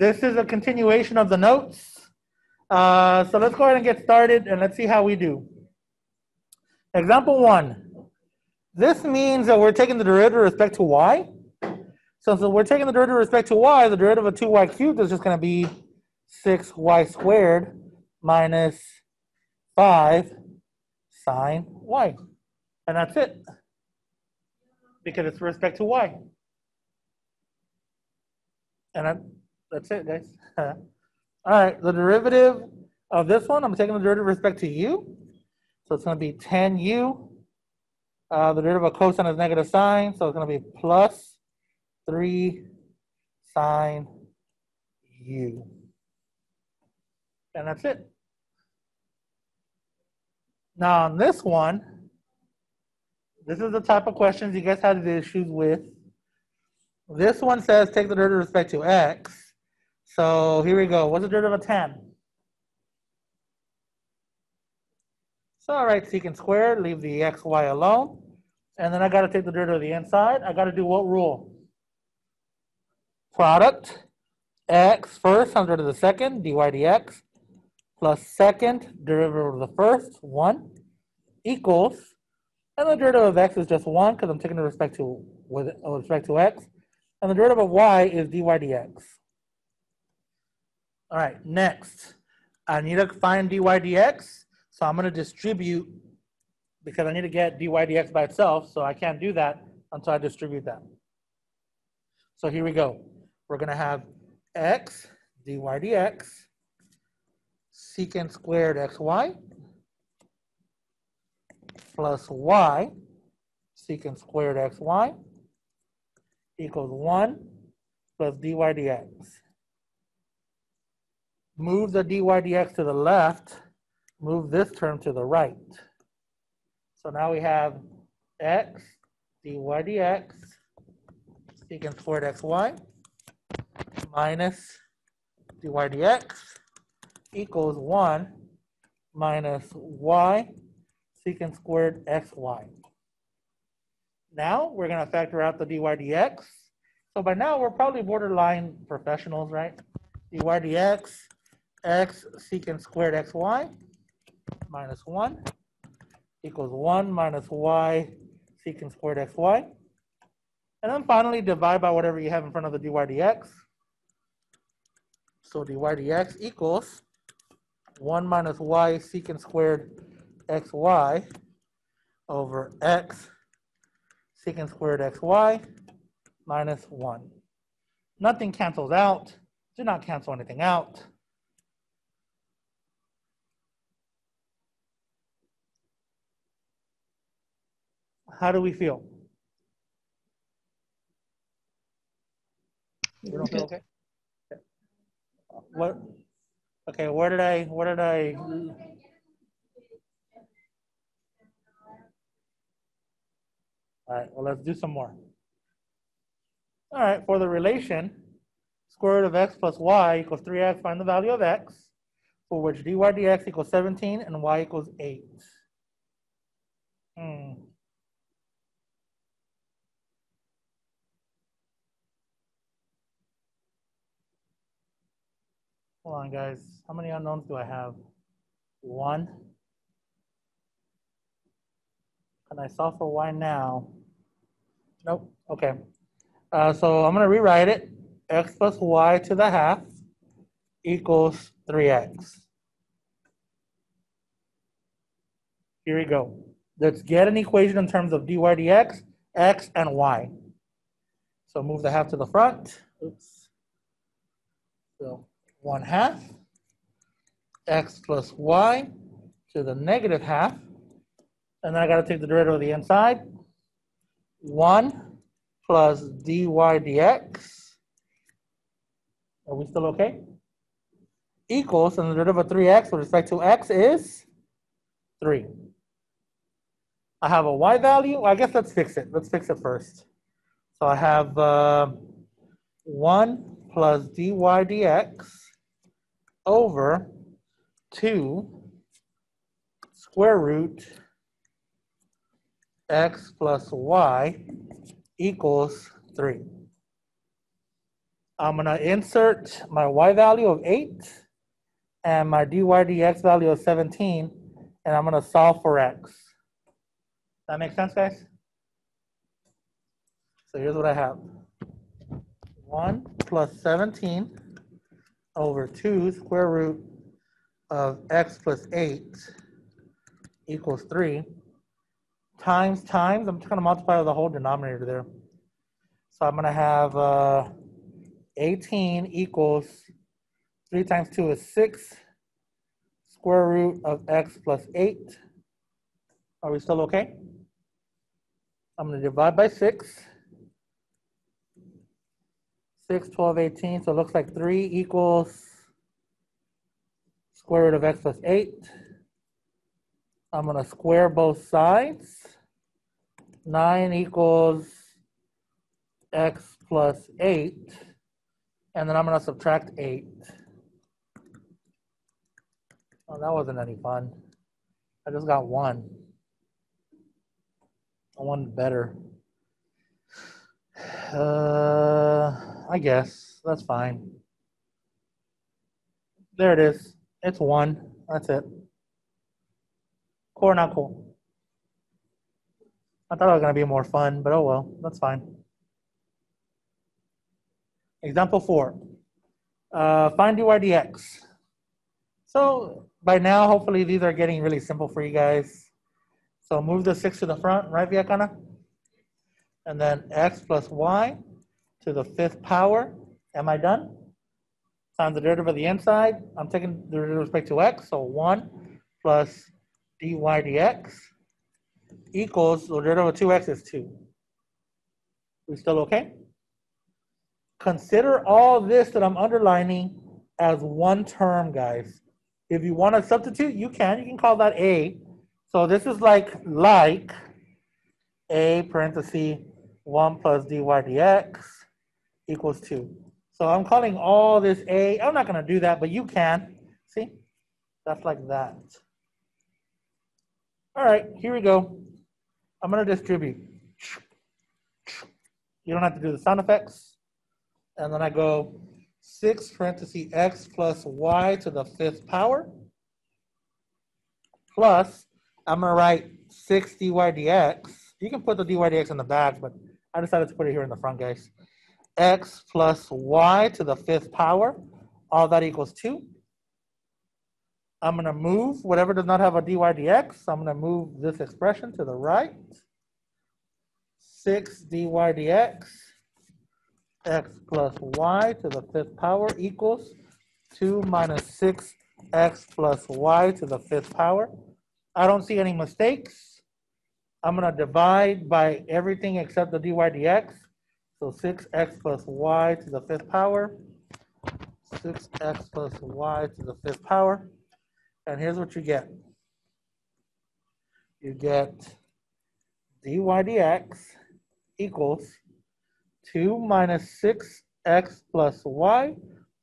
this is a continuation of the notes. Uh, so let's go ahead and get started and let's see how we do. Example one. This means that we're taking the derivative with respect to y. So, so we're taking the derivative with respect to y, the derivative of 2y cubed is just going to be 6y squared minus 5 sine y. And that's it. Because it's with respect to y. And that's it, guys. All right, the derivative of this one, I'm taking the derivative with respect to u. So it's going to be 10u. Uh, the derivative of cosine is negative sine, so it's going to be plus 3 sine u. And that's it. Now on this one, this is the type of questions you guys had issues with. This one says take the derivative with respect to x. So here we go. What's the derivative of 10? So I write secant squared, leave the xy alone. And then I got to take the derivative of the inside. I got to do what rule? Product, x first times derivative of the second, dy dx, plus second derivative of the first, 1, equals, and the derivative of x is just 1 because I'm taking the respect to, with respect to x, and the derivative of y is dy dx. All right, next, I need to find dy dx, so I'm going to distribute because I need to get dy dx by itself, so I can't do that until I distribute that. So here we go. We're going to have x dy dx secant squared xy plus y secant squared xy equals 1 plus dy dx. Move the dy dx to the left, move this term to the right. So now we have x dy dx secant squared xy minus dy dx equals 1 minus y secant squared xy. Now we're going to factor out the dy dx. So by now we're probably borderline professionals, right? dy dx x secant squared xy minus 1 equals 1 minus y secant squared xy. And then finally divide by whatever you have in front of the dy dx. So dy dx equals 1 minus y secant squared xy over x secant squared xy minus 1. Nothing cancels out. Do not cancel anything out. How do we feel? We don't feel okay? What? Okay, where did I, where did I? All right, well, let's do some more. All right, for the relation, square root of x plus y equals 3x, find the value of x, for which dy dx equals 17 and y equals 8. Hmm. Hold on, guys. How many unknowns do I have? One. Can I solve for y now? Nope. Okay. Uh, so I'm going to rewrite it. x plus y to the half equals 3x. Here we go. Let's get an equation in terms of dy dx, x, and y. So move the half to the front. Oops. So 1 half x plus y to the negative half. And then I got to take the derivative of the inside. 1 plus dy dx. Are we still okay? Equals, and the derivative of 3x with respect to x is 3. I have a y value. I guess let's fix it. Let's fix it first. So I have uh, 1 plus dy dx over 2 square root x plus y equals 3. I'm gonna insert my y value of eight and my dy dx value of 17, and I'm gonna solve for x. That make sense, guys? So here's what I have. 1 plus 17 over 2 square root of x plus 8 equals 3 times times, I'm just going to multiply the whole denominator there. So I'm going to have uh, 18 equals 3 times 2 is 6 square root of x plus 8. Are we still okay? I'm going to divide by 6. 6, 12, 18. So it looks like 3 equals square root of x plus 8. I'm going to square both sides. 9 equals x plus 8. And then I'm going to subtract 8. Oh, that wasn't any fun. I just got 1. I wanted better. Uh, I guess that's fine. There it is. It's one. That's it. Cool or not cool? I thought it was going to be more fun, but oh well, that's fine. Example four. Uh, find dy dx. So by now, hopefully these are getting really simple for you guys. So move the six to the front, right, Viacana? And then x plus y to the fifth power. Am I done? Times the derivative of the inside. I'm taking the derivative with respect to x, so 1 plus dy dx equals the derivative of 2x is 2. We still okay? Consider all this that I'm underlining as one term, guys. If you want to substitute, you can. You can call that a. So this is like like a parenthesis 1 plus dy dx equals 2. So I'm calling all this A. I'm not going to do that, but you can. See? That's like that. All right, here we go. I'm going to distribute. You don't have to do the sound effects. And then I go 6 parenthesis x plus y to the fifth power plus, I'm going to write 6 dy dx. You can put the dy dx in the back, but I decided to put it here in the front, guys. X plus Y to the fifth power. All that equals 2. I'm going to move whatever does not have a dy dx. I'm going to move this expression to the right. 6 dy dx x plus y to the fifth power equals 2 minus 6 x plus y to the fifth power. I don't see any mistakes. I'm going to divide by everything except the dy dx. So 6x plus y to the fifth power. 6x plus y to the fifth power. And here's what you get. You get dy dx equals 2 minus 6x plus y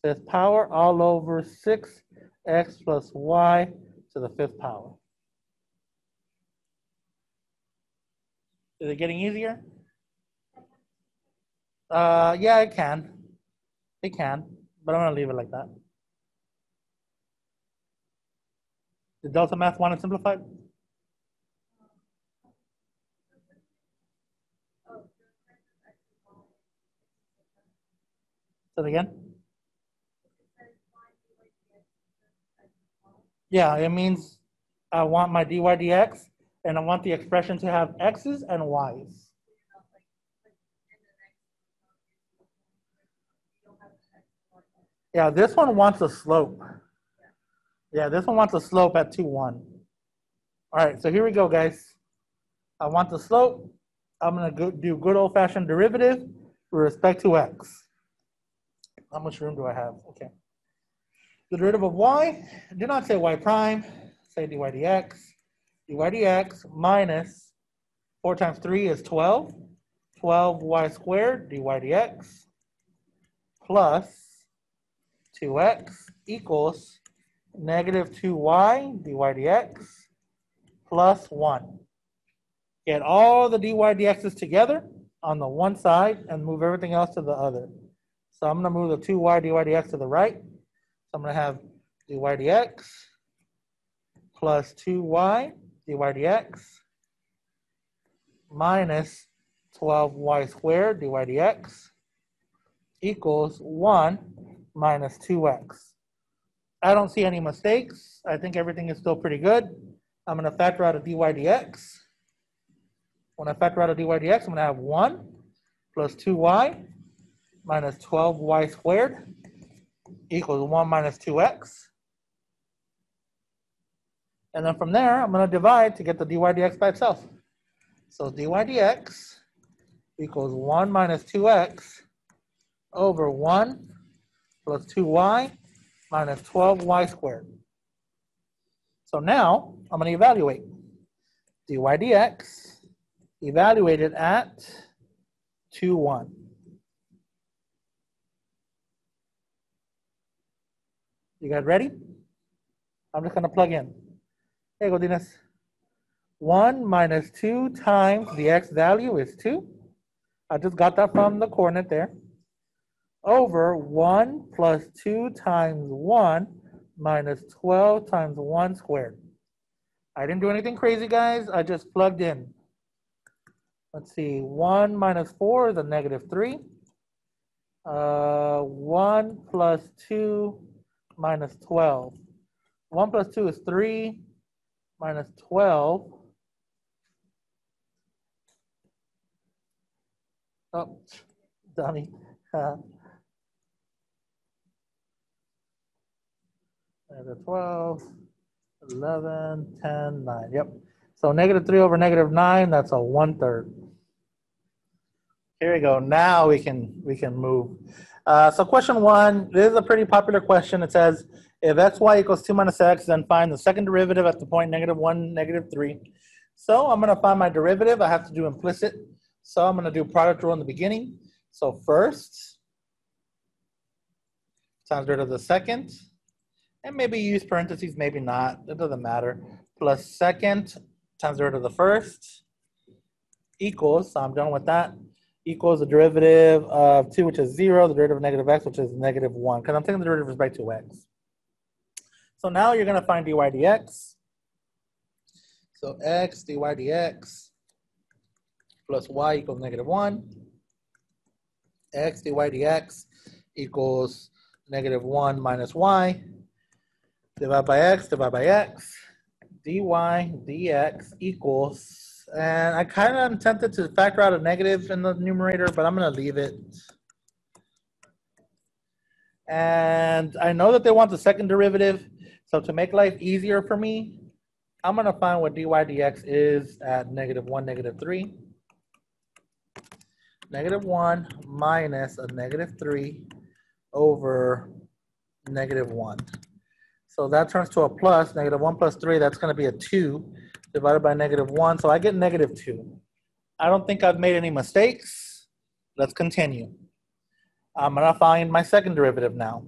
fifth power all over 6x plus y to the fifth power. Is it getting easier? Uh, yeah, it can. It can, but I'm gonna leave it like that. Did Delta Math want it simplified? Say it again. Yeah, it means I want my dy dx and I want the expression to have x's and y's. Yeah, this one wants a slope. Yeah, this one wants a slope at 2, 1. All right, so here we go, guys. I want the slope. I'm going to do good old-fashioned derivative with respect to x. How much room do I have? Okay. The derivative of y, do not say y prime, say dy dx dy dx minus 4 times 3 is 12. 12y squared dy dx plus 2x equals negative 2y dy dx plus 1. Get all the dy dx's together on the one side and move everything else to the other. So I'm gonna move the two y dy dx to the right. So I'm gonna have dy dx plus two y dy dx minus 12y squared dy dx equals 1 minus 2x. I don't see any mistakes. I think everything is still pretty good. I'm going to factor out a dy dx. When I factor out a dy dx, I'm going to have 1 plus 2y minus 12y squared equals 1 minus 2x. And then from there, I'm going to divide to get the dy dx by itself. So dy dx equals 1 minus 2x over 1 plus 2y minus 12y squared. So now I'm going to evaluate dy dx evaluated at 2, 1. You guys ready? I'm just going to plug in. Hey, Godinez. 1 minus 2 times the x value is 2. I just got that from the coordinate there. Over 1 plus 2 times 1 minus 12 times 1 squared. I didn't do anything crazy, guys. I just plugged in. Let's see. 1 minus 4 is a negative 3. Uh, 1 plus 2 minus 12. 1 plus 2 is 3 minus 12 Oh, dummy. Uh, negative 12, 11, 10, 9. Yep. So negative 3 over negative 9, that's a 1 third. Here we go. Now we can we can move. Uh, so question one, this is a pretty popular question. It says, if xy equals 2 minus x, then find the second derivative at the point negative 1, negative 3. So I'm going to find my derivative. I have to do implicit. So I'm going to do product rule in the beginning. So first times root of the second, and maybe use parentheses, maybe not. It doesn't matter. Plus second times root of the first equals, so I'm done with that, equals the derivative of 2, which is 0, the derivative of negative x, which is negative 1, because I'm taking the derivative with respect to x. So now you're going to find dy dx. So x dy dx plus y equals negative 1. x dy dx equals negative 1 minus y. Divide by x, divide by x. dy dx equals, and I kind of am tempted to factor out a negative in the numerator, but I'm going to leave it. And I know that they want the second derivative. So to make life easier for me, I'm going to find what dy dx is at negative 1, negative 3 negative 1 minus a negative 3 over negative 1. So that turns to a plus, negative 1 plus 3, that's going to be a 2 divided by negative 1. So I get negative 2. I don't think I've made any mistakes. Let's continue. I'm going to find my second derivative now.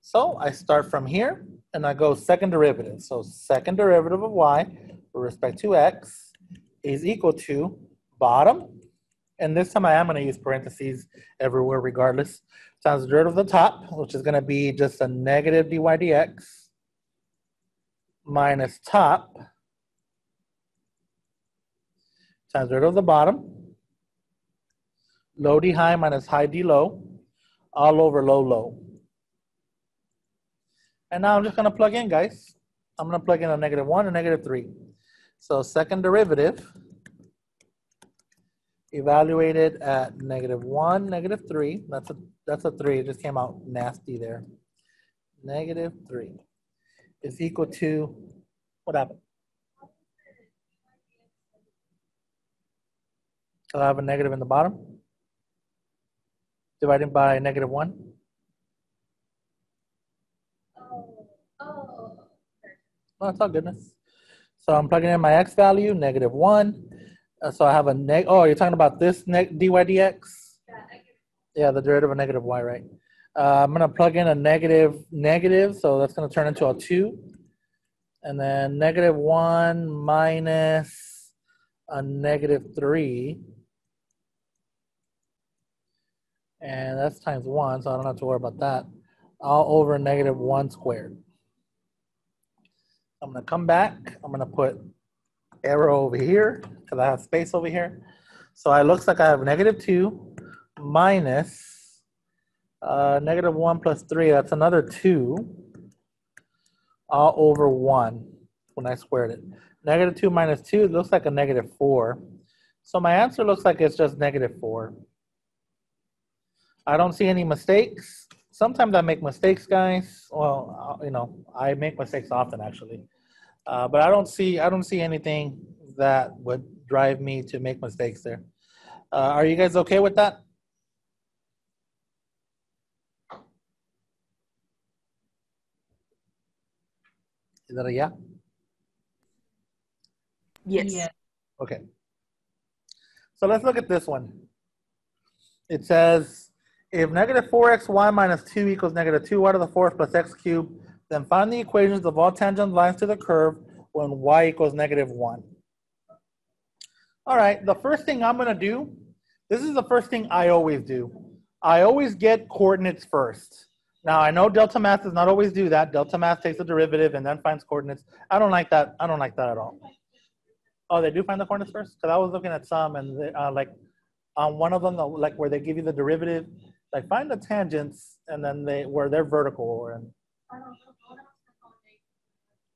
So I start from here and I go second derivative. So second derivative of y with respect to x is equal to bottom. And this time I am going to use parentheses everywhere regardless, times the derivative of the top, which is going to be just a negative dy dx minus top. Times the derivative of the bottom, low d high minus high d low, all over low low. And now I'm just going to plug in, guys. I'm going to plug in a negative 1 and negative 3. So second derivative evaluated at negative one, negative three. That's a that's a three. It just came out nasty there. Negative three is equal to what happened? So I have a negative in the bottom. Dividing by negative one. Oh, oh. Oh, it's all goodness. So I'm plugging in my x value, negative one. Uh, so I have a neg. Oh, you're talking about this neg dy dx? Yeah, the derivative of negative y, right? Uh, I'm gonna plug in a negative negative, so that's gonna turn into a two, and then negative one minus a negative three, And that's times 1, so I don't have to worry about that. All over negative 1 squared. I'm to come back. I'm going to put arrow over here because I have space over here. So it looks like I have negative 2 minus uh, negative 1 plus 3. That's another 2 all over 1 when I squared it. Negative 2 minus 2 looks like a negative 4. So my answer looks like it's just negative 4. I don't see any mistakes. Sometimes I make mistakes, guys. Well, uh, you know, I make mistakes often, actually. Uh, but I don't see I don't see anything that would drive me to make mistakes there. Uh, are you guys okay with that? Is that a yeah? Yes. Yeah. Okay. So let's look at this one. It says, if negative 4xy minus 2 equals negative 2y to the fourth plus x cubed, then find the equations of all tangent lines to the curve when y equals negative 1. All right, the first thing I'm going to do, this is the first thing I always do. I always get coordinates first. Now, I know delta math does not always do that. Delta math takes the derivative and then finds coordinates. I don't like that. I don't like that at all. Oh, they do find the coordinates first? Because I was looking at some and they, uh, like on one of them, the- like where they give you the derivative, like find the tangents and then they where they're vertical and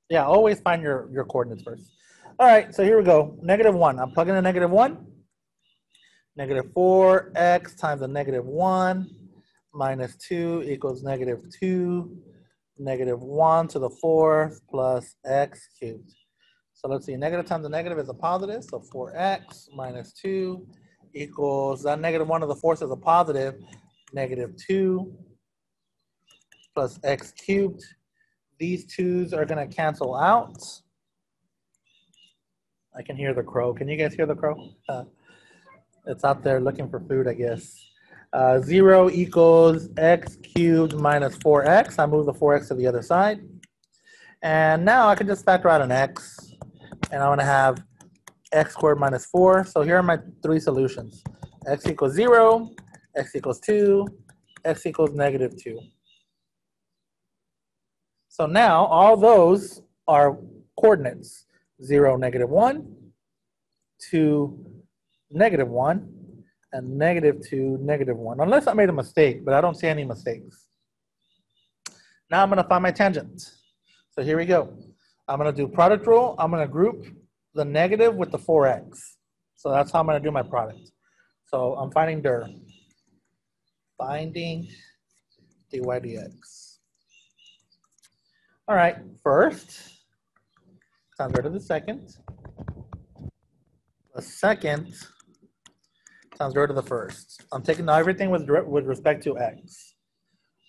yeah, always find your your coordinates first. All right, so here we go. Negative one. I'm plugging in negative one. Negative four x times a negative one minus two equals negative two. Negative one to the fourth plus x cubed. So let's see, negative times a negative is a positive, so 4x minus 2 equals, that negative 1 to the fourth is a positive, negative 2 plus x cubed. These 2's are going to cancel out. I can hear the crow. Can you guys hear the crow? Uh, it's out there looking for food, I guess. Uh, 0 equals x cubed minus 4x. I move the 4x to the other side. And now I can just factor out an x and I'm gonna have x squared minus four. So here are my three solutions. x equals zero, x equals two, x equals negative two. So now all those are coordinates. Zero, negative one, two, negative one, and negative two, negative one. Unless I made a mistake, but I don't see any mistakes. Now I'm gonna find my tangent. So here we go. I'm gonna do product rule. I'm gonna group the negative with the 4x. So that's how I'm gonna do my product. So I'm finding dir. Finding dy dx. All right, first, rid of the second. The second times rid of the first. I'm taking everything with, with respect to x.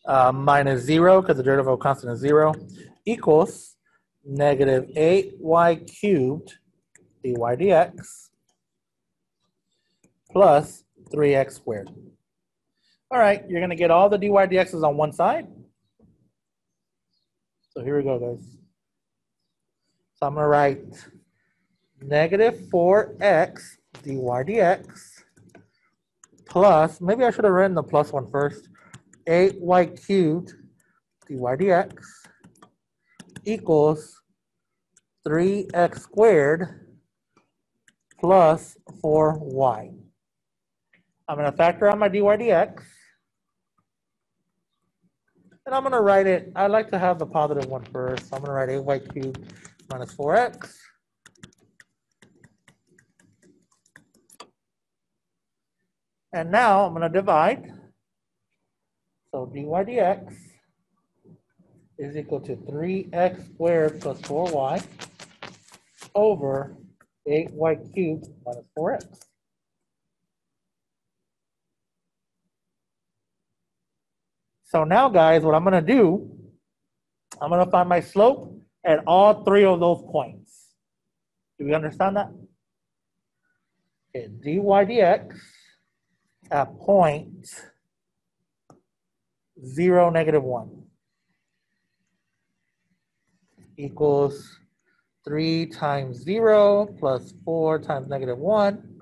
Uh, minus zero, because the derivative of a constant is zero, equals negative 8y cubed dy dx plus 3x squared. All right, you're going to get all the dy dx's on one side. So here we go, guys. So I'm going to write negative 4x dy dx plus, maybe I should have written the plus one first, 8y cubed dy dx equals 3x squared plus 4y. I'm going to factor out my dy dx. And I'm going to write it, I like to have the positive one first. So I'm going to write 8y cubed minus 4x. And now I'm going to divide. So dy dx is equal to 3x squared plus 4y over 8y cubed minus 4x. So now, guys, what I'm going to do, I'm going to find my slope at all three of those points. Do we understand that? Okay, dy dx at point 0, negative 1 equals 3 times 0 plus 4 times negative 1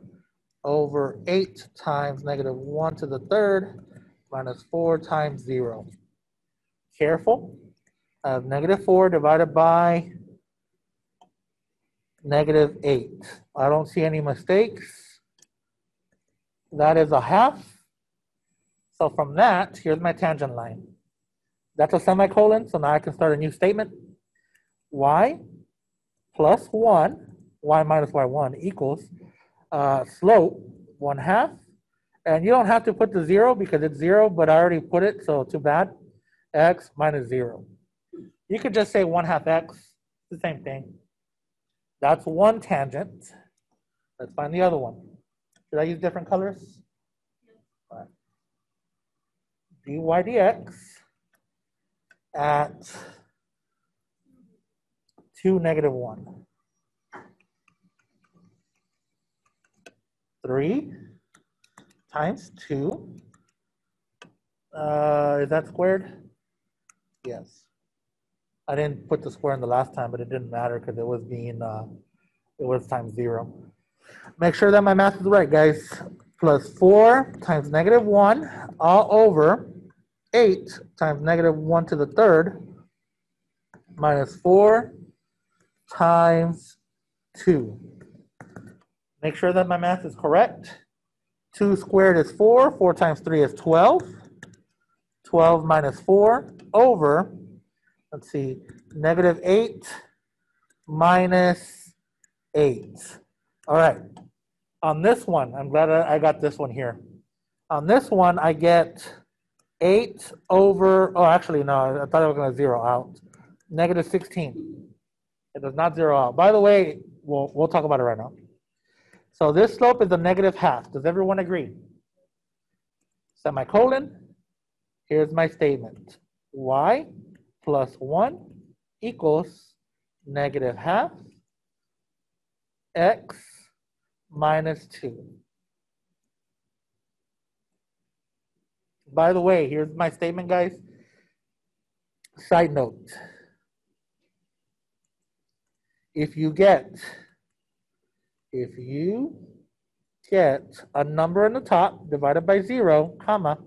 over 8 times negative 1 to the third minus 4 times 0. Careful. I have negative 4 divided by negative 8. I don't see any mistakes. That is a half. So from that, here's my tangent line. That's a semicolon, so now I can start a new statement. y plus 1, y minus y1 equals uh, slope 1 half. And you don't have to put the 0 because it's 0, but I already put it, so too bad. x minus 0. You could just say 1 half x, the same thing. That's one tangent. Let's find the other one. Should I use different colors? Dy dx at 2, negative 1. 3 times 2. Uh, is that squared? Yes. I didn't put the square in the last time, but it didn't matter because it was being, uh, it was times 0. Make sure that my math is right, guys. Plus 4 times negative 1 all over 8 times negative 1 to the third minus 4 times 2. Make sure that my math is correct. 2 squared is 4. 4 times 3 is 12. 12 minus 4 over, let's see, negative 8 minus 8. All right. On this one, I'm glad I got this one here. On this one, I get 8 over, oh, actually, no, I thought I was going to zero out. Negative 16. It does not zero out. By the way, we'll, we'll talk about it right now. So this slope is a negative half. Does everyone agree? Semicolon. Here's my statement. y plus 1 equals negative half x minus 2. By the way, here's my statement, guys. Side note. If you get, if you get a number on the top divided by zero, comma,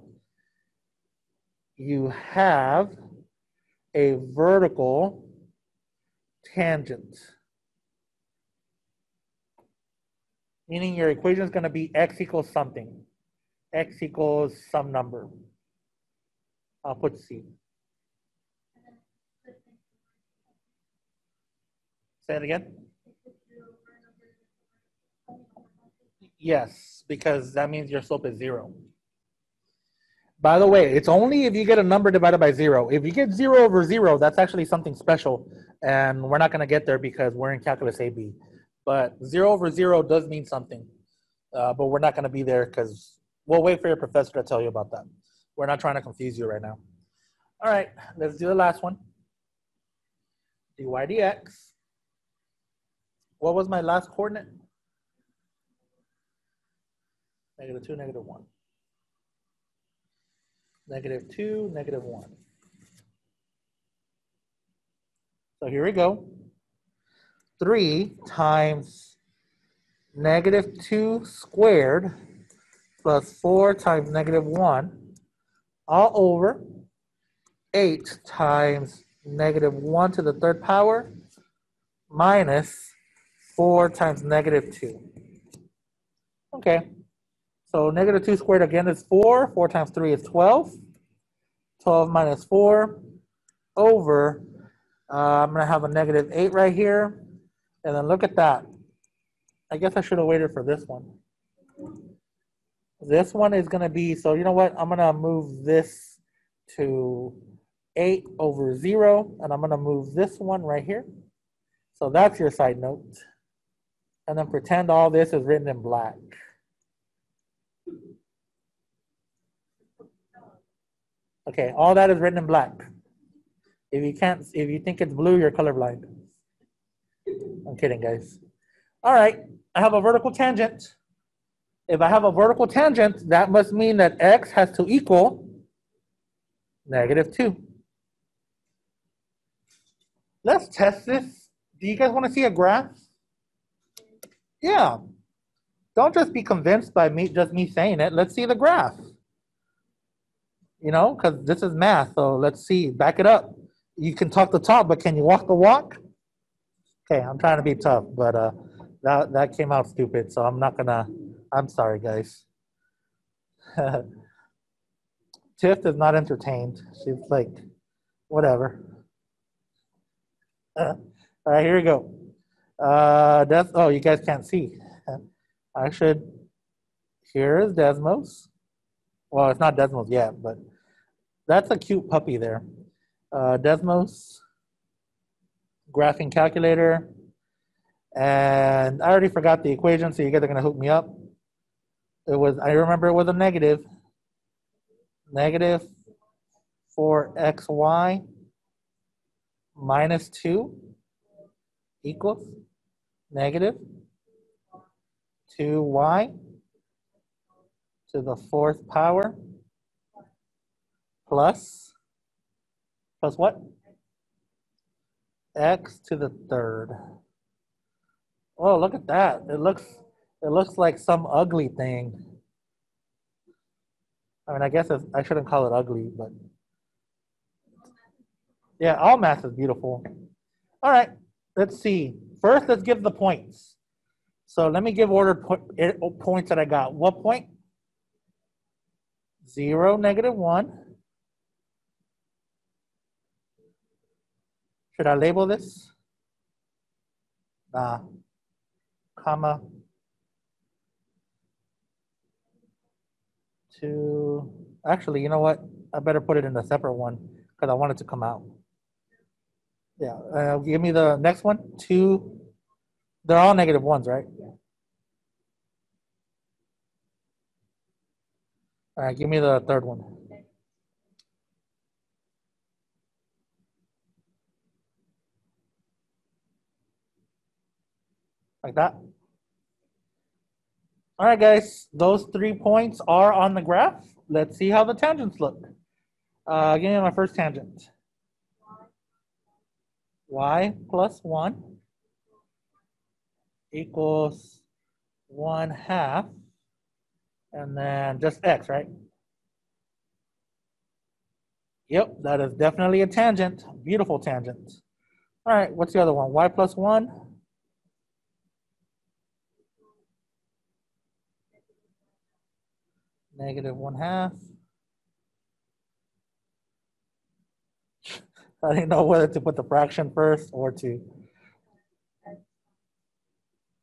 you have a vertical tangent. Meaning your equation is going to be x equals something x equals some number. I'll put C. Say it again. Yes, because that means your slope is zero. By the way, it's only if you get a number divided by zero. If you get zero over zero, that's actually something special. And we're not going to get there because we're in calculus AB. But zero over zero does mean something. Uh, but we're not going to be there because We'll wait for your professor to tell you about that. We're not trying to confuse you right now. All right, let's do the last one. dy dx. What was my last coordinate? Negative 2, negative 1. Negative 2, negative 1. So here we go. 3 times negative 2 squared plus 4 times negative 1 all over 8 times negative 1 to the third power minus 4 times negative 2. Okay, so negative 2 squared again is 4. 4 times 3 is 12. 12 minus 4 over, uh, I'm going to have a negative 8 right here. And then look at that. I guess I should have waited for this one. This one is going to be, so you know what? I'm going to move this to 8 over 0, and I'm going to move this one right here. So that's your side note. And then pretend all this is written in black. Okay, all that is written in black. If you can't, if you think it's blue, you're colorblind. I'm kidding, guys. All right, I have a vertical tangent. If I have a vertical tangent, that must mean that x has to equal negative 2. Let's test this. Do you guys want to see a graph? Yeah. Don't just be convinced by me, just me saying it. Let's see the graph. You know, because this is math. So let's see. Back it up. You can talk the talk, but can you walk the walk? Okay, I'm trying to be tough, but uh, that that came out stupid. So I'm not gonna. I'm sorry, guys. Tiff is not entertained. She's like, whatever. all right, here we go. Uh, that's, oh, you guys can't see. I should, here is Desmos. Well, it's not Desmos yet, but that's a cute puppy there. Uh, Desmos, graphing calculator, and I already forgot the equation, so you guys are gonna hook me up. It was, I remember it was a negative. Negative 4xy minus 2 equals negative 2y to the fourth power plus, plus what? x to the third. Oh, look at that. It looks, it looks like some ugly thing. I mean, I guess I shouldn't call it ugly, but yeah, all math is beautiful. All right, let's see. First, let's give the points. So let me give ordered po eh, points that I got. What point? Zero, negative one. Should I label this? Nah. Comma. Two. Actually, you know what? I better put it in a separate one because I want it to come out. Yeah, uh, give me the next one. Two, they're all negative ones, right? All right, give me the third one. Like that. All right, guys, those three points are on the graph. Let's see how the tangents look. Uh, give me my first tangent y plus 1 equals 1 half, and then just x, right? Yep, that is definitely a tangent. Beautiful tangent. All right, what's the other one? y plus 1? Negative 1 half. I didn't know whether to put the fraction first or to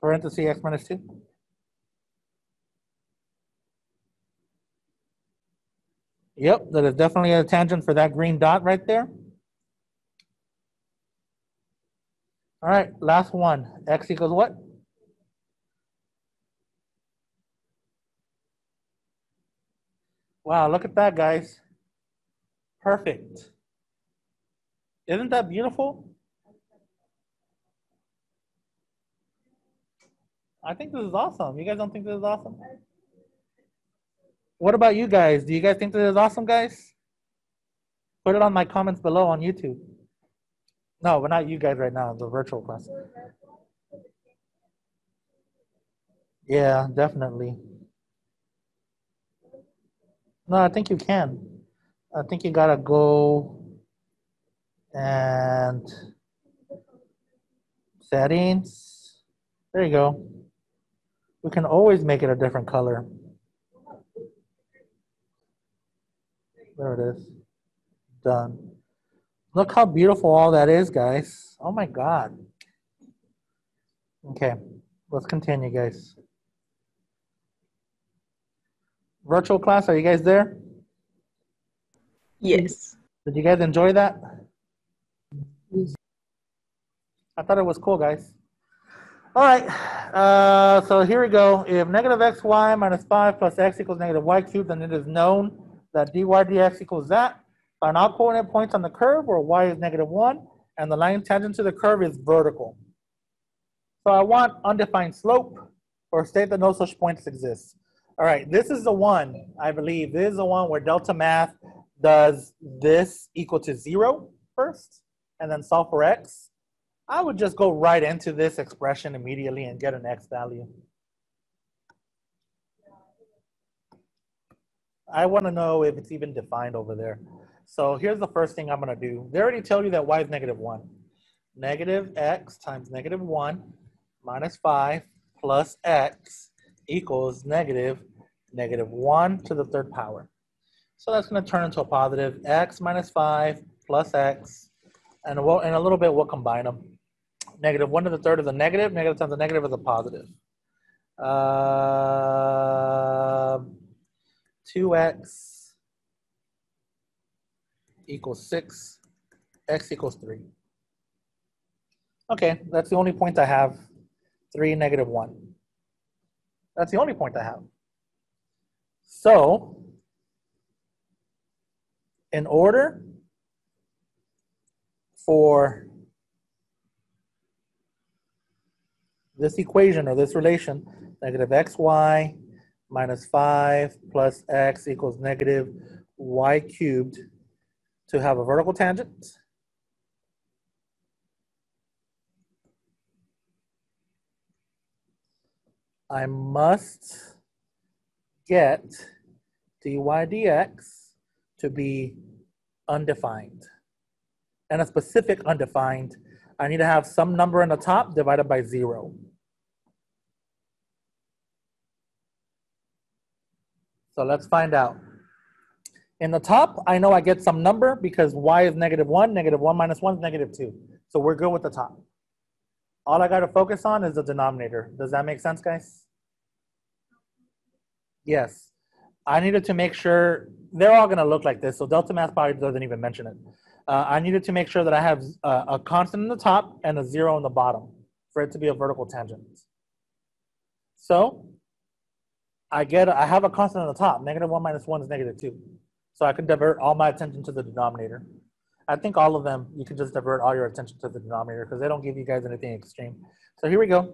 parenthesis x minus 2. Yep, that is definitely a tangent for that green dot right there. All right, last one. X equals what? Wow, look at that, guys. Perfect. Isn't that beautiful? I think this is awesome. You guys don't think this is awesome? What about you guys? Do you guys think this is awesome, guys? Put it on my comments below on YouTube. No, but not you guys right now, the virtual class. Yeah, definitely. No, I think you can. I think you gotta go and settings. There you go. We can always make it a different color. There it is. Done. Look how beautiful all that is, guys. Oh my God. Okay, let's continue, guys. Virtual class, are you guys there? Yes. Did you guys enjoy that? I thought it was cool, guys. All right, uh, so here we go. If negative xy minus 5 plus x equals negative y cubed, then it is known that dy dx equals that. Find all coordinate points on the curve where y is negative 1 and the line tangent to the curve is vertical. So I want undefined slope or state that no such points exist. All right, this is the one, I believe. This is the one where delta math does this equal to zero first and then solve for x, I would just go right into this expression immediately and get an x value. I want to know if it's even defined over there. So here's the first thing I'm going to do. They already tell you that y is negative 1. Negative x times negative 1 minus 5 plus x equals negative negative 1 to the third power. So that's going to turn into a positive x minus 5 plus x. And we'll, in a little bit, we'll combine them. Negative 1 to the third is a negative. Negative times a negative is a positive. Uh, 2x equals 6. x equals 3. Okay, that's the only point I have. 3, negative 1. That's the only point I have. So, in order for this equation or this relation, negative xy minus 5 plus x equals negative y cubed to have a vertical tangent, I must get dy dx to be undefined. And a specific undefined, I need to have some number in the top divided by zero. So let's find out. In the top, I know I get some number because y is negative 1, negative 1 minus 1 is negative 2. So we're good with the top. All I got to focus on is the denominator. Does that make sense, guys? Yes. I needed to make sure they're all going to look like this. So DeltaMath probably doesn't even mention it. Uh, I needed to make sure that I have a, a constant in the top and a zero in the bottom for it to be a vertical tangent. So I get, I have a constant on the top. Negative one minus one is negative two. So I can divert all my attention to the denominator. I think all of them, you can just divert all your attention to the denominator because they don't give you guys anything extreme. So here we go.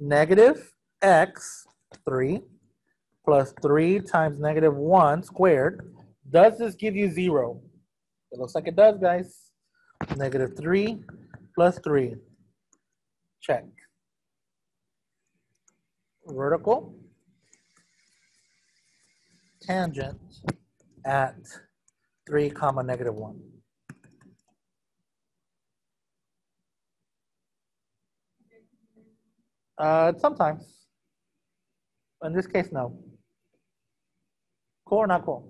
Negative x, 3, plus 3 times negative 1 squared. Does this give you 0? It looks like it does, guys. Negative 3 plus 3. Check. Vertical tangent at 3 comma negative 1. Uh, sometimes. In this case, no. Cool or not cool?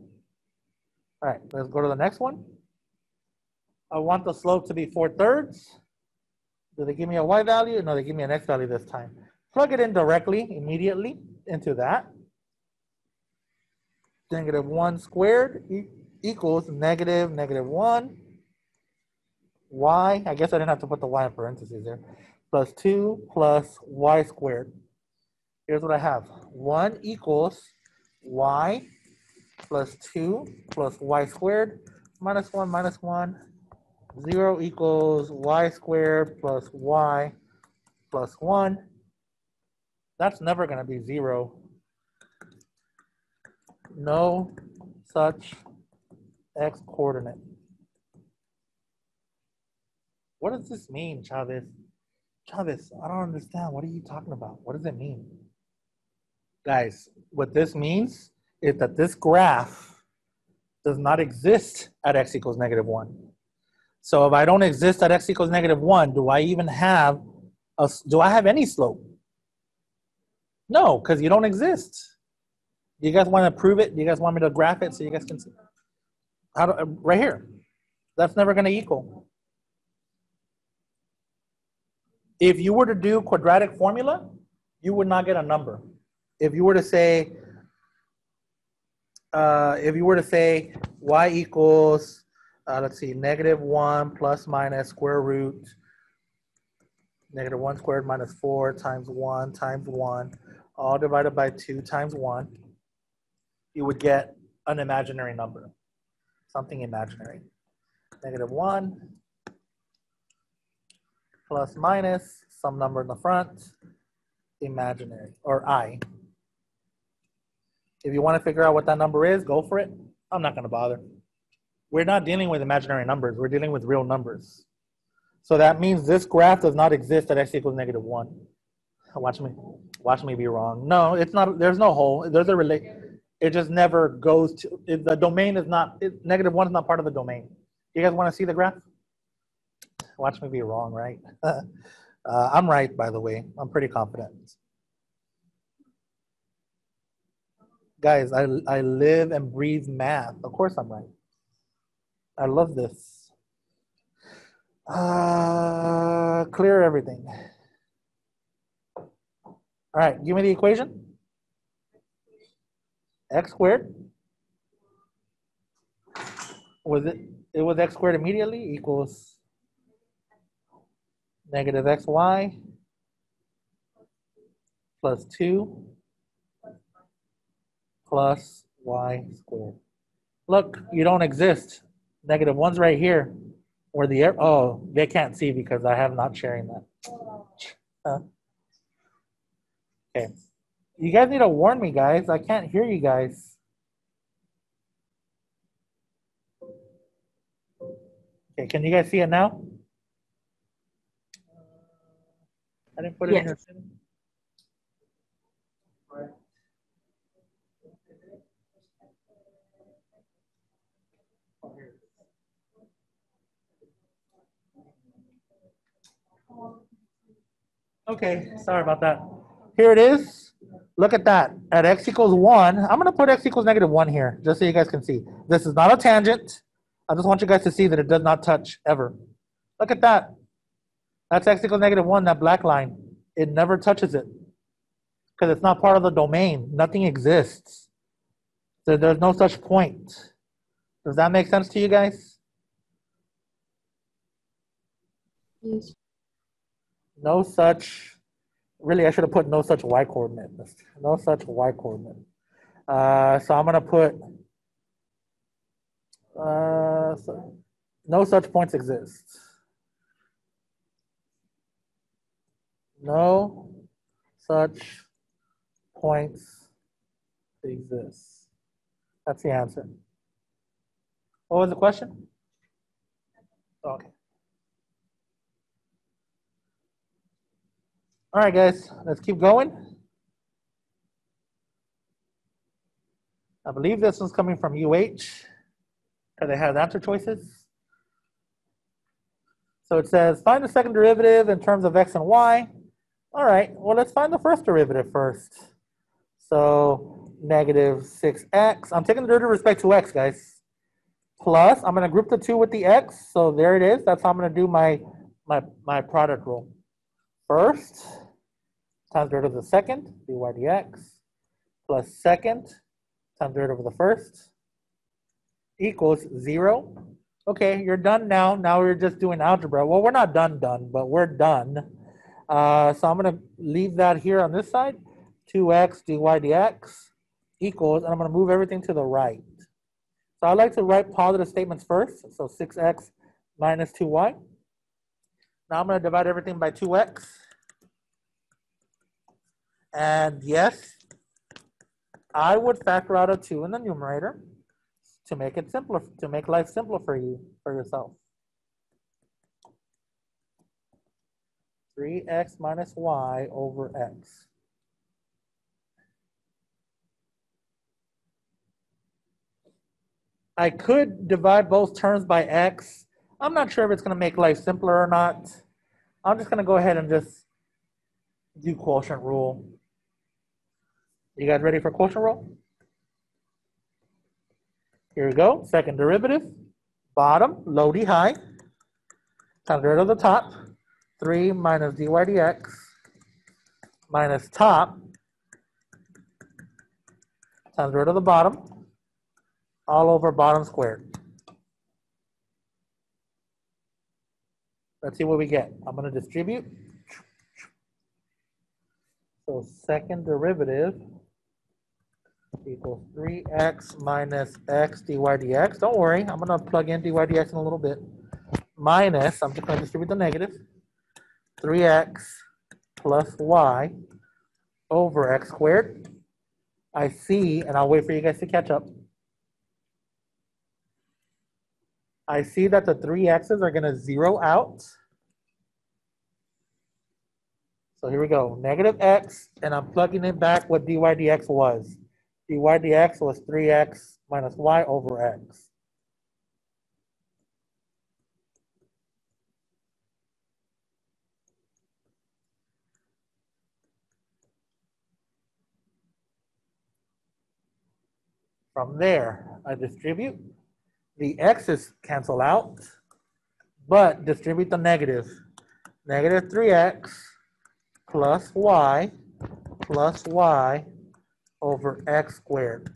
All right, let's go to the next one. I want the slope to be 4 thirds. Do they give me a y value? No, they give me an x value this time. Plug it in directly, immediately into that. Negative 1 squared e equals negative negative 1 y. I guess I didn't have to put the y in parentheses there. Plus 2 plus y squared. Here's what I have. 1 equals y plus 2 plus y squared minus 1 minus 1. 0 equals y squared plus y plus 1. That's never going to be 0. No such x coordinate. What does this mean, Chavez? Chavez, I don't understand. What are you talking about? What does it mean? Guys, what this means is that this graph does not exist at x equals negative 1. So if I don't exist at x equals negative 1, do I even have a, do I have any slope? No, because you don't exist. You guys want to prove it? Do you guys want me to graph it so you guys can see? How do, right here. That's never going to equal. If you were to do quadratic formula, you would not get a number. If you were to say uh, if you were to say y equals, uh, let's see, negative 1 plus minus square root, negative 1 squared minus 4 times 1 times 1, all divided by 2 times 1, you would get an imaginary number, something imaginary. Negative 1 plus minus some number in the front, imaginary, or i. If you want to figure out what that number is, go for it. I'm not going to bother. We're not dealing with imaginary numbers. We're dealing with real numbers. So that means this graph does not exist at x equals negative 1. Watch me. Watch me be wrong. No, it's not. There's no hole. There's a relate. It just never goes to, it- the domain is not, it- negative one is not part of the domain. You guys want to see the graph? Watch me be wrong, right? Uh, I'm right, by the way. I'm pretty confident. Guys, I, I live and breathe math. Of course I'm right. I love this. Uh, clear everything. All right, give me the equation. X squared. Was it, it was x squared immediately equals negative xy plus 2 plus y squared. Look, you don't exist. Negative 1's right here. Where the, oh, they can't see because I have not sharing that. Huh. Okay. You guys need to warn me, guys. I can't hear you guys. Okay, can you guys see it now? I didn't put it in Yes. your. Okay, sorry about that. Here it is. Look at that. At x equals one, I'm gonna put x equals negative one here, just so you guys can see. This is not a tangent. I just want you guys to see that it does not touch ever. Look at that. That's x equals negative one, that black line. It never touches it. Because it's not part of the domain. Nothing exists. So there's no such point. Does that make sense to you guys? Yes. No such, really, I should have put no such y coordinate. No such y coordinate. Uh, so I'm gonna put, uh, so, no such points exist. No such points exist. That's the answer. What was the question? Okay. All right, guys, let's keep going. I believe this one's coming from UH, because they have answer choices. So it says, find the second derivative in terms of x and y. All right, well, let's find the first derivative first. So negative 6x. I'm taking the derivative with respect to x, guys. Plus, I'm going to group the two with the x. So there it is. That's how I'm going to do my, my, my product rule. First, times derivative of the second, dy dx, plus second times derivative of the first, equals zero. Okay, you're done now. Now we're just doing algebra. Well, we're not done done, but we're done. Uh, so I'm gonna leave that here on this side, 2x dy dx equals, and I'm gonna move everything to the right. So I like to write positive statements first, so 6x minus 2y. Now I'm gonna divide everything by 2x. And yes, I would factor out a 2 in the numerator to make it simpler, to make life simpler for you, for yourself. 3x minus y over x. I could divide both terms by x. I'm not sure if it's going to make life simpler or not. I'm just going to go ahead and just do quotient rule. You guys ready for quotient rule? Here we go. Second derivative, bottom, low d high, times derivative of the top, 3 minus dy dx minus top times derivative of the bottom, all over bottom squared. Let's see what we get. I'm going to distribute. So second derivative equals 3x minus x dy dx. Don't worry, I'm going to plug in dy dx in a little bit. Minus, I'm just going to distribute the negative, 3x plus y over x squared. I see, and I'll wait for you guys to catch up. I see that the three x's are going to zero out. So here we go, negative x, and I'm plugging in back what dy dx was. Dy dx was 3x minus y over x. From there, I distribute. The x's cancel out, but distribute the negative. Negative 3x plus y plus y over x squared.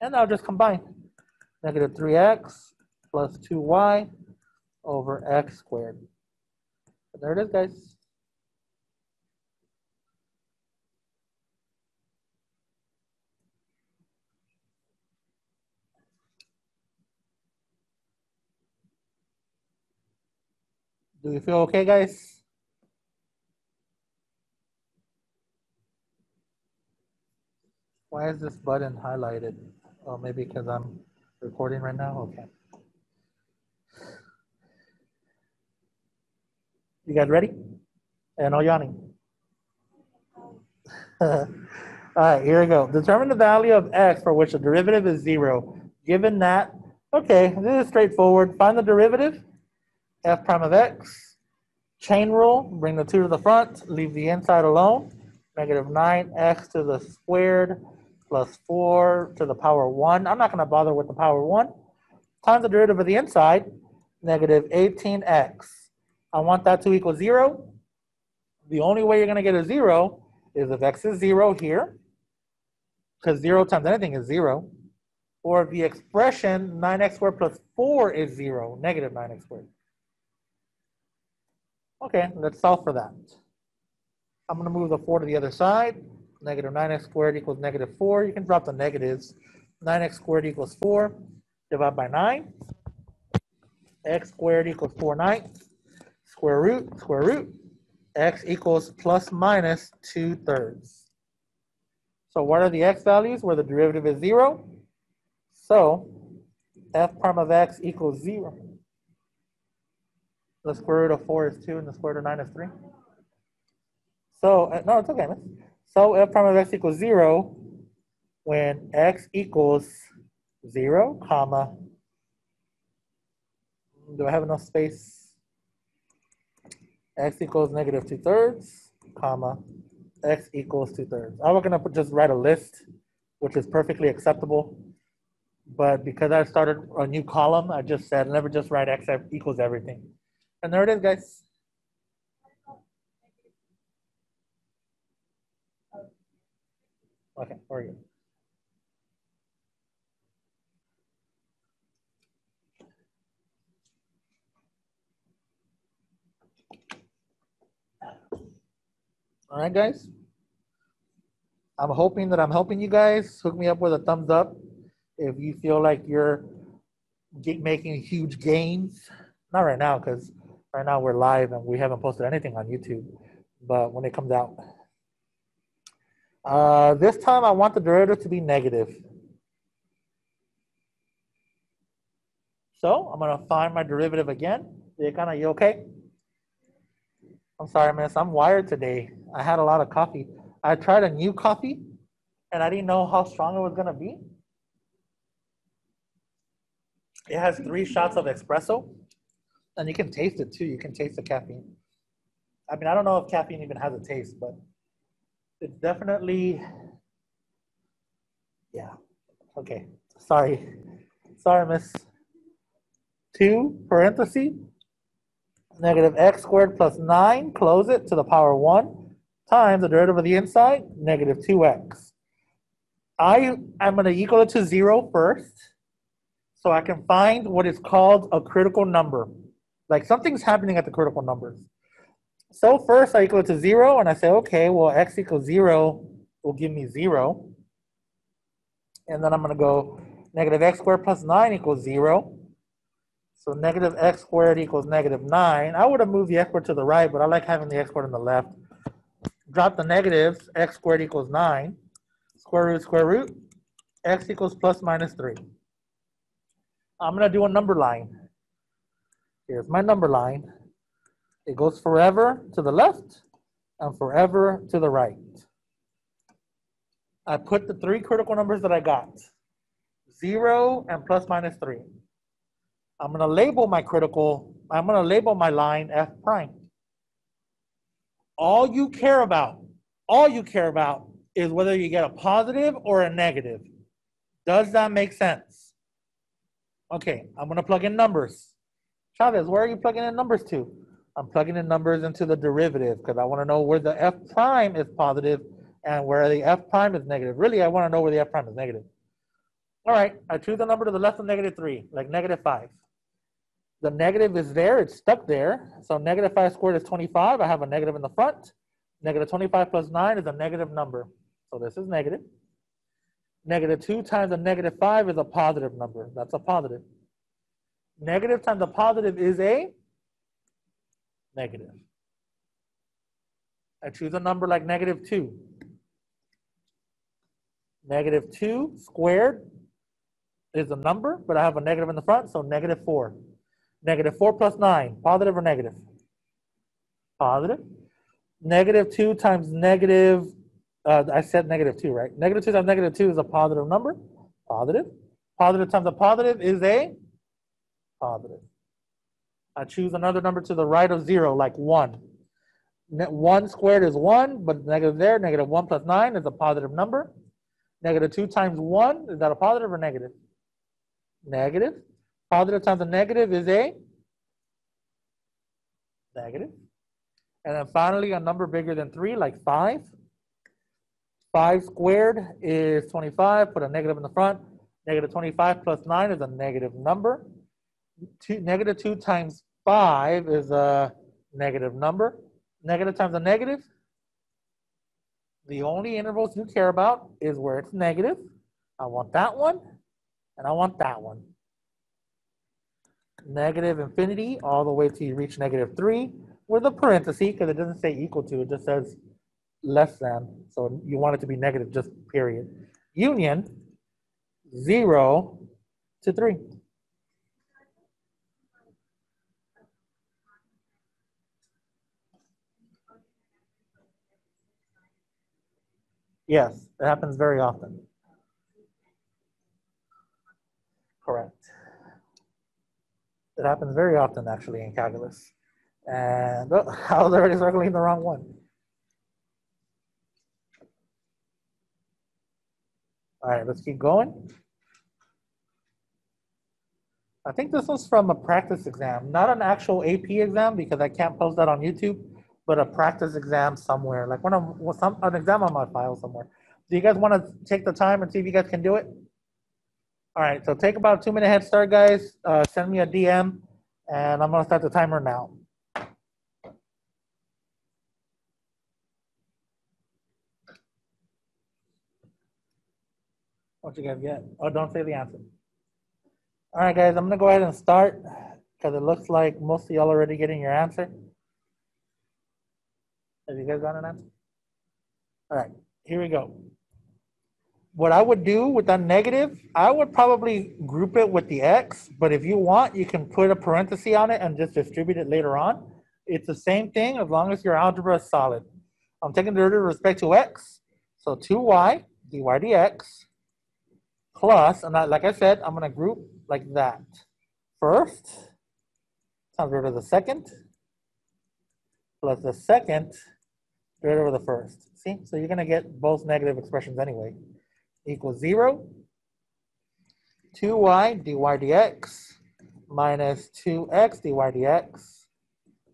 And I'll just combine. Negative 3x plus 2y over x squared. There it is, guys. Do you feel okay, guys? Why is this button highlighted? Oh, maybe because I'm recording right now? Okay. You guys ready? And no yawning. All right, here we go. Determine the value of x for which the derivative is zero. Given that, okay, this is straightforward. Find the derivative, f prime of x. Chain rule, bring the two to the front, leave the inside alone. Negative 9x to the squared plus 4 to the power 1. I'm not going to bother with the power 1. Times the derivative of the inside, negative 18x. I want that to equal 0. The only way you're going to get a 0 is if x is 0 here, because 0 times anything is 0, or the expression 9x squared plus 4 is 0, negative 9x squared. Okay, let's solve for that. I'm going to move the 4 to the other side. Negative 9x squared equals negative 4. You can drop the negatives. 9x squared equals 4. Divide by 9. x squared equals 4 ninths. Square root, square root. x equals plus minus 2 thirds. So what are the x values where the derivative is 0? So f prime of x equals 0. The square root of 4 is 2 and the square root of 9 is 3. So, uh, no, it's okay, miss. So f prime of x equals 0 when x equals 0, comma. Do I have enough space? x equals negative 2 thirds, comma, x equals 2 thirds. I was going to just write a list, which is perfectly acceptable. But because I started a new column, I just said never just write x equals everything. And there it is, guys. Okay, are you? All right, guys. I'm hoping that I'm helping you guys. Hook me up with a thumbs up if you feel like you're making huge gains. Not right now, because right now we're live and we haven't posted anything on YouTube. But when it comes out, uh, this time I want the derivative to be negative. So I'm gonna find my derivative again. Yakana, you okay? I'm sorry, miss. I'm wired today. I had a lot of coffee. I tried a new coffee and I didn't know how strong it was gonna be. It has three shots of espresso and you can taste it too. You can taste the caffeine. I mean, I don't know if caffeine even has a taste, but it's definitely, yeah. Okay, sorry. Sorry, miss. Two parentheses, negative x squared plus nine, close it to the power one, times the derivative of the inside, negative two x. I am gonna equal it to zero first, so I can find what is called a critical number. Like something's happening at the critical numbers. So first I equal to zero and I say, okay, well, x equals zero will give me zero. And then I'm gonna go negative x squared plus nine equals zero. So negative x squared equals negative nine. I would have moved the x squared to the right, but I like having the x squared on the left. Drop the negatives, x squared equals nine. Square root, square root, x equals plus minus three. I'm gonna do a number line. Here's my number line. It goes forever to the left and forever to the right. I put the three critical numbers that I got. Zero and plus minus three. I'm gonna label my critical, I'm gonna label my line F prime. All you care about, all you care about is whether you get a positive or a negative. Does that make sense? Okay, I'm gonna plug in numbers. Chavez, where are you plugging in numbers to? I'm plugging in numbers into the derivative because I want to know where the f prime is positive and where the f prime is negative. Really, I want to know where the f prime is negative. All right, I choose the number to the left of negative 3, like negative 5. The negative is there, it's stuck there. So negative 5 squared is 25. I have a negative in the front. Negative 25 plus 9 is a negative number. So this is negative. Negative 2 times a negative 5 is a positive number. That's a positive. Negative times a positive is a negative. I choose a number like negative 2. Negative 2 squared is a number, but I have a negative in the front, so negative 4. Negative 4 plus 9, positive or negative? Positive. Negative 2 times negative, uh, I said negative 2, right? Negative 2 times negative 2 is a positive number. Positive. Positive times a positive is a positive. I choose another number to the right of 0, like 1. Ne- 1 squared is 1, but negative there. Negative 1 plus 9 is a positive number. Negative 2 times 1, is that a positive or negative? Negative. Positive times a negative is a negative. And then finally, a number bigger than 3, like 5. 5 squared is 25, put a negative in the front. Negative 25 plus 9 is a negative number. Two, negative 2 times 5 is a negative number. Negative times a negative. The only intervals you care about is where it's negative. I want that one, and I want that one. Negative infinity all the way till you reach negative 3 with a parenthesis because it doesn't say equal to, it just says less than. So you want it to be negative, just period. Union 0 to 3. Yes, it happens very often. Correct. It happens very often, actually, in calculus. And oh, I was already circling the wrong one. All right, let's keep going. I think this was from a practice exam, not an actual AP exam because I can't post that on YouTube, but a practice exam somewhere, like one of well, some an exam on my file somewhere. Do you guys want to take the time and see if you guys can do it? All right, so take about two minute head start, guys. Uh, send me a DM, and I'm gonna start the timer now. What you guys get? Oh, don't say the answer. All right, guys, I'm gonna go ahead and start because it looks like most of y'all already getting your answer. Have you guys got an answer? All right, here we go. What I would do with that negative, I would probably group it with the x, but if you want, you can put a parenthesis on it and just distribute it later on. It's the same thing as long as your algebra is solid. I'm taking the derivative with respect to x, so 2y dy dx plus, and I, like I said, I'm gonna group like that. First, times root of the second, plus the second derivative of the first. See, so you're gonna get both negative expressions anyway. Equals zero, 2y dy dx minus 2x dy dx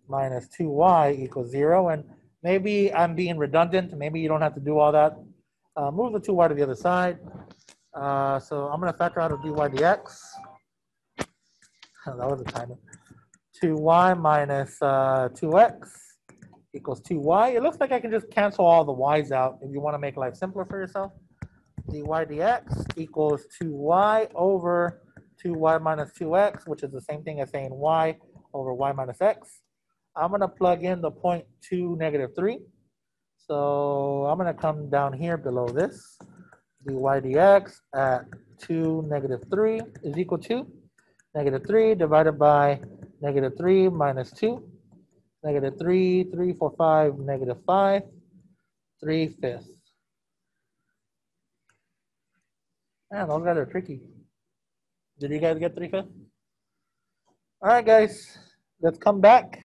minus 2y equals zero. And maybe I'm being redundant. Maybe you don't have to do all that. Uh, move the 2y to the other side. Uh, so I'm going to factor out of dy dx. that was a timer. 2y minus uh, 2x equals 2y. It looks like I can just cancel all the y's out if you want to make life simpler for yourself. dy dx equals 2y over 2y minus 2x, which is the same thing as saying y over y minus x. I'm going to plug in the point 2, negative 3. So I'm going to come down here below this dy dx at 2, negative 3 is equal to negative 3 divided by negative 3 minus 2, negative 3, 3, 4, 5, negative 5, 3 fifths. Man, those guys are tricky. Did you guys get 3 fifths? All right, guys, let's come back.